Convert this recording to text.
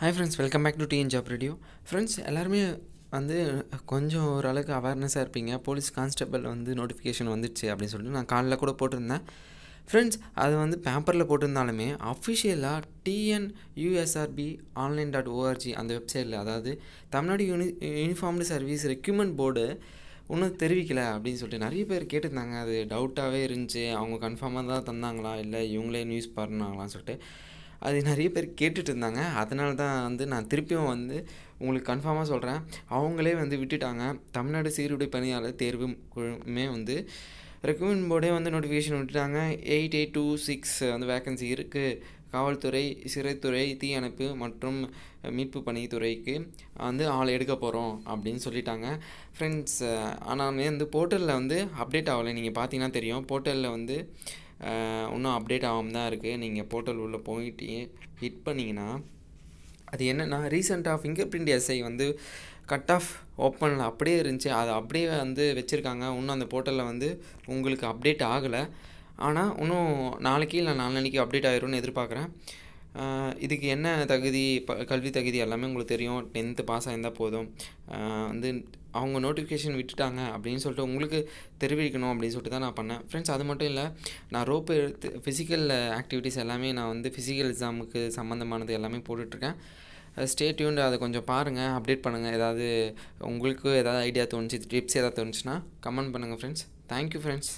Hi friends welcome back to TN job radio friends எல்லாருமே வந்து கொஞ்சம் ஓரளவுக்கு அவேர்னஸாக இருப்பீங்க. போலீஸ் கான்ஸ்டபிள் வந்து நோட்டிஃபிகேஷன் வந்துடுச்சு அப்படின்னு சொல்லிட்டு நான் காலில் கூட போட்டிருந்தேன். ஃப்ரெண்ட்ஸ் அது வந்து பேப்பரில் போட்டிருந்தாலுமே அஃபிஷியலாக TN USRB online dot org அந்த வெப்சைட்டில் அதாவது Tamil Nadu uni uniformed service recruitment board ஒன்றும் தெரிவிக்கலை அப்படின்னு சொல்லிட்டு நிறைய பேர் கேட்டிருந்தாங்க. அது டவுட்டாகவே இருந்துச்சு. அவங்க கன்ஃபார்மாக தான் தந்தாங்களா? இல்லை இவங்களே நியூஸ் பண்ணாங்களான்னு சொல்லிட்டு. அது நிறைய பேர் கேட்டுட்டு இருந்தாங்க அதனால தான் வந்து நான் திருப்பியும் வந்து உங்களுக்கு கன்ஃபார்மாக சொல்கிறேன் அவங்களே வந்து விட்டுட்டாங்க. தமிழ்நாடு சீருடை பணியாளர் தேர்வு குழுமே வந்து ரெக்கமெண்ட் போர்டே வந்து நோட்டிஃபிகேஷன் விட்டுட்டாங்க. எயிட் எயிட் டூ சிக்ஸ் வந்து வேக்கன்சி இருக்குது காவல்துறை சிறைத்துறை தீயணைப்பு மற்றும் மீட்பு பணித்துறைக்கு வந்து ஆள் எடுக்க போகிறோம் அப்படின்னு சொல்லிட்டாங்க. ஃப்ரெண்ட்ஸ் ஆனாலுமே வந்து போர்ட்டலில் வந்து அப்டேட் ஆகலை. நீங்கள் பார்த்தீங்கன்னா தெரியும். போர்ட்டலில் வந்து இன்னும் அப்டேட் ஆகாமல் தான் இருக்குது நீங்கள் போர்ட்டல் உள்ளே போயிட்டு ஹிட் பண்ணிங்கன்னா அது என்னென்னா ரீசெண்டாக ஃபிங்கர் பிரிண்ட் எஸ்ஐ வந்து கட் ஆஃப் ஓப்பனில் அப்படியே இருந்துச்சு. அது அப்படியே வந்து வச்சுருக்காங்க. இன்னும் அந்த போர்ட்டலில் வந்து உங்களுக்கு அப்டேட் ஆகலை. ஆனால் இன்னும் நாளைக்கு இல்லை நாளன்னைக்கு அப்டேட் ஆயிரும்னு எதிர்பார்க்குறேன். இதுக்கு என்ன தகுதி ப கல்வி தகுதி எல்லாமே உங்களுக்கு தெரியும். டென்த்து பாஸ் ஆகிருந்தால் போதும். வந்து அவங்க நோட்டிஃபிகேஷன் விட்டுட்டாங்க அப்படின்னு சொல்லிட்டு உங்களுக்கு தெரிவிக்கணும் அப்படின்னு சொல்லிட்டு தான் நான் பண்ணேன். ஃப்ரெண்ட்ஸ் அது மட்டும் இல்லை நான் ரோப்பு எடுத்து ஃபிசிக்கல் ஆக்டிவிட்டீஸ் எல்லாமே நான் வந்து ஃபிசிக்கல் எக்ஸாமுக்கு சம்மந்தமானது எல்லாமே போட்டுட்ருக்கேன். ஸ்டே டியூன் அதை கொஞ்சம் பாருங்கள் அப்டேட் பண்ணுங்கள் ஏதாவது உங்களுக்கு ஏதாவது ஐடியா தோணுச்சு டிப்ஸ் ஏதாவது தோணுச்சுன்னா கமெண்ட் பண்ணுங்கள் ஃப்ரெண்ட்ஸ் தேங்க்யூ ஃப்ரெண்ட்ஸ்